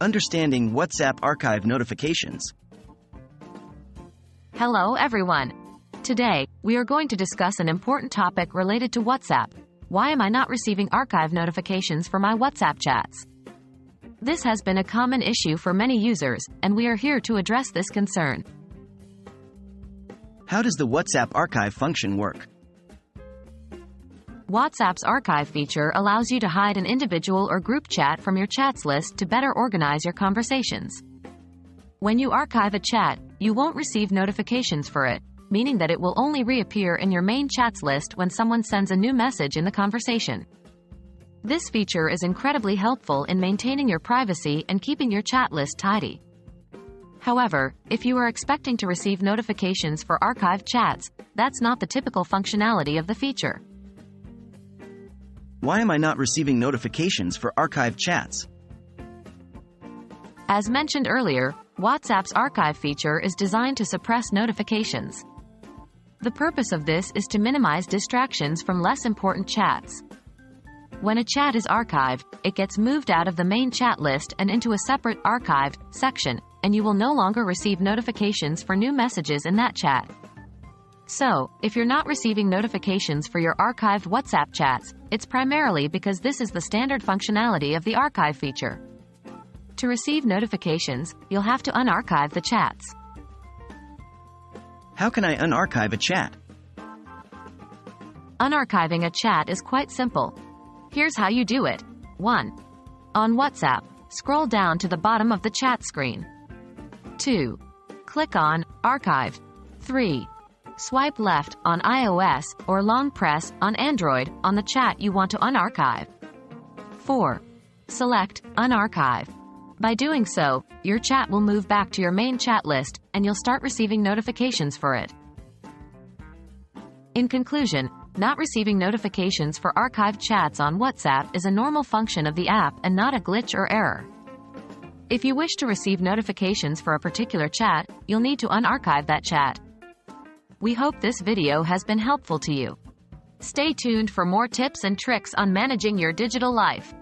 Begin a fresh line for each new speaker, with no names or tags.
Understanding WhatsApp archive notifications.
Hello, everyone. Today, we are going to discuss an important topic related to WhatsApp. Why am I not receiving archive notifications for my WhatsApp chats? This has been a common issue for many users, and we are here to address this concern.
How does the WhatsApp archive function work?
WhatsApp's archive feature allows you to hide an individual or group chat from your chats list to better organize your conversations. When you archive a chat, you won't receive notifications for it, meaning that it will only reappear in your main chats list when someone sends a new message in the conversation. This feature is incredibly helpful in maintaining your privacy and keeping your chat list tidy. However, if you are expecting to receive notifications for archived chats, that's not the typical functionality of the feature.
Why am I not receiving notifications for archived chats?
As mentioned earlier, WhatsApp's archive feature is designed to suppress notifications. The purpose of this is to minimize distractions from less important chats. When a chat is archived, it gets moved out of the main chat list and into a separate archived section, and you will no longer receive notifications for new messages in that chat. So, if you're not receiving notifications for your archived WhatsApp chats, it's primarily because this is the standard functionality of the archive feature. To receive notifications, you'll have to unarchive the chats.
How can I unarchive a chat?
Unarchiving a chat is quite simple. Here's how you do it. 1. On WhatsApp, scroll down to the bottom of the chat screen. 2. Click on Archive. 3 swipe left on iOS or long press on Android on the chat you want to unarchive. 4. Select Unarchive. By doing so, your chat will move back to your main chat list and you'll start receiving notifications for it. In conclusion, not receiving notifications for archived chats on WhatsApp is a normal function of the app and not a glitch or error. If you wish to receive notifications for a particular chat, you'll need to unarchive that chat. We hope this video has been helpful to you. Stay tuned for more tips and tricks on managing your digital life.